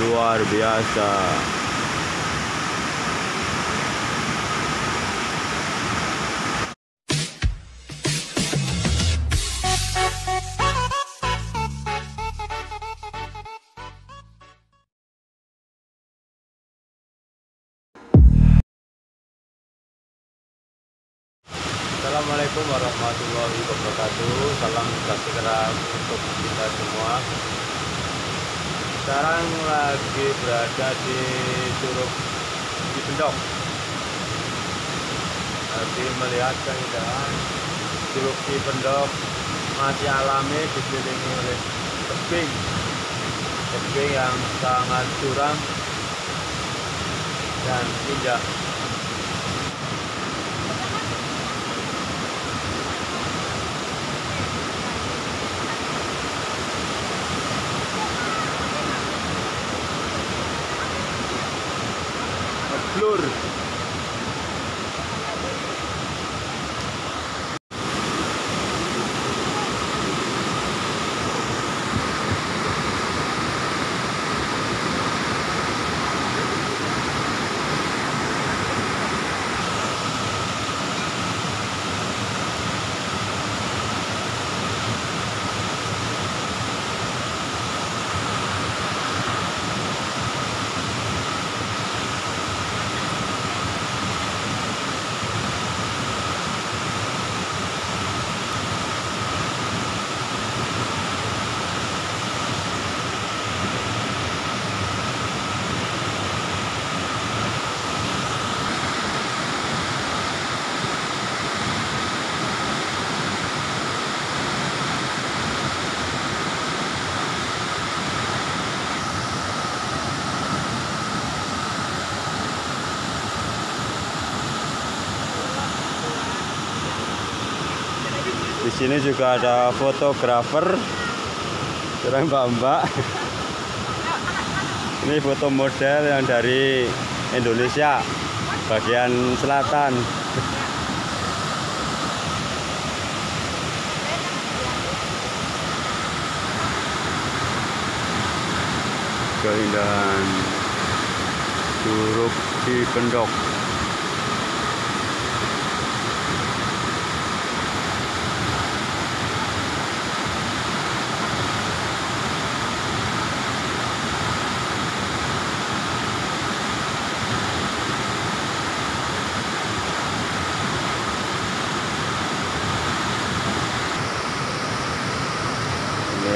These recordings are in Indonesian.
luar biasa. Assalamualaikum warahmatullahi wabarakatuh. Salam sejahtera untuk kita semua Sekarang lagi berada di Curug Cipendok Lagi melihat keindahan Curug Cipendok masih alami dikelilingi oleh tebing. Tebing yang sangat curam dan indah flor. Di sini juga ada fotografer, seorang mbak-mbak. Ini foto model yang dari Indonesia, bagian selatan. Keindahan Curug Cipendok.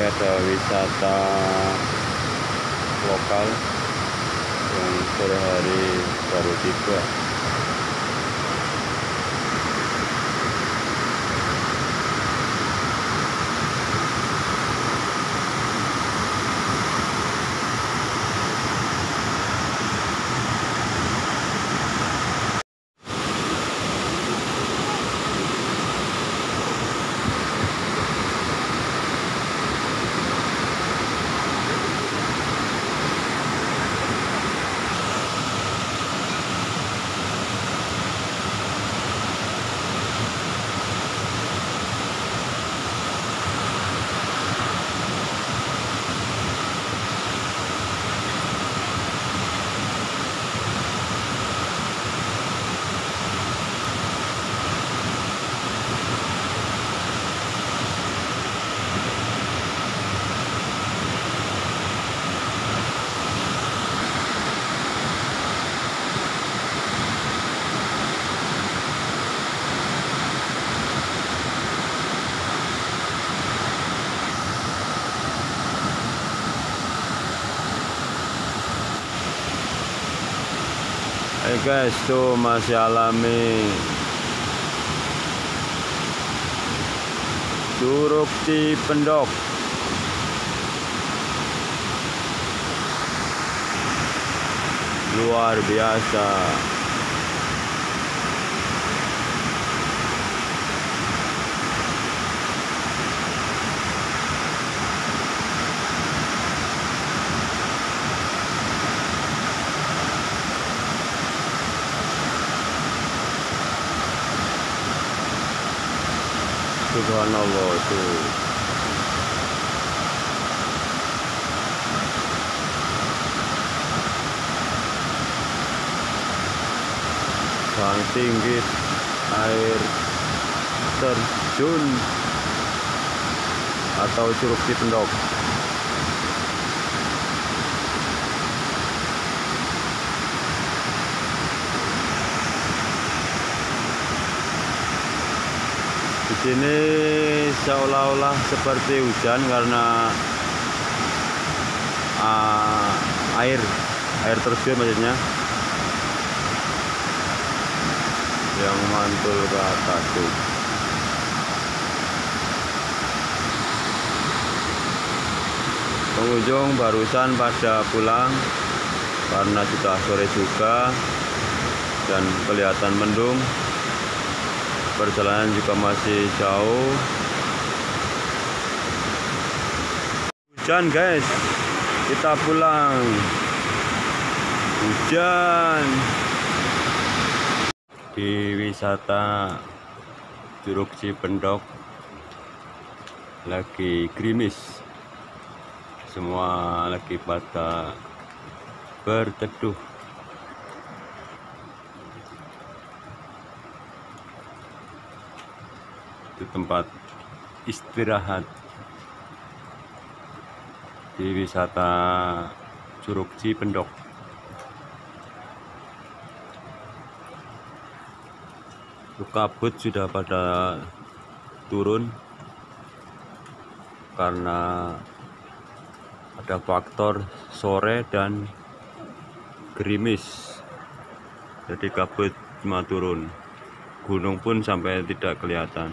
Ada wisata lokal yang sore hari baru tiba guys, tuh masih alami Curug Cipendok. Luar biasa. subhanallah itu. Bang tinggi air terjun atau curug Cipendok. Sini seolah-olah seperti hujan karena uh, air air terjun maksudnya. Yang mantul ke atas tuh. Pengunjung barusan pada pulang karena sudah sore juga dan kelihatan mendung perjalanan juga masih jauh. Hujan guys. Kita pulang. Hujan. Di wisata Curug Cipendok lagi gerimis. Semua lagi pada berteduh itu tempat istirahat di wisata Curug Cipendok kabut sudah pada turun karena ada faktor sore dan gerimis. Jadi kabut cuma turun. Gunung pun sampai tidak kelihatan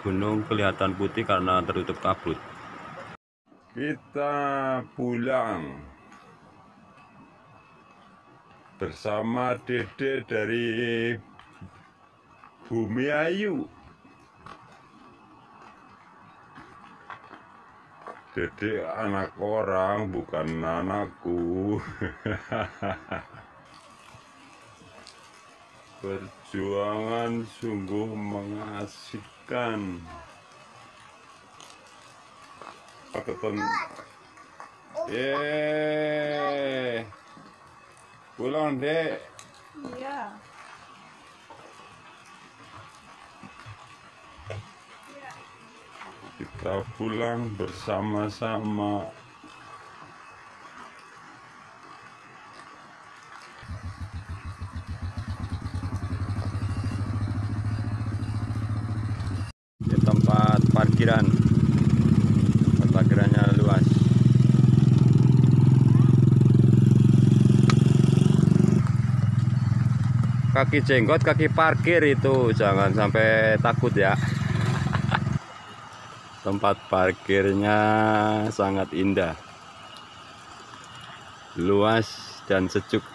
gunung kelihatan putih karena tertutup kabut. Kita pulang bersama Dede dari Bumi Ayu. Dede anak orang bukan anakku. Perjuangan sungguh mengasihkan. Paketan. Yeay. Pulang, Dek. Iya. Kita pulang bersama-sama. di tempat parkiran. Parkirannya luas. Kaki jenggot kaki parkir itu. Jangan sampai takut ya. Tempat parkirnya sangat indah. Luas dan sejuk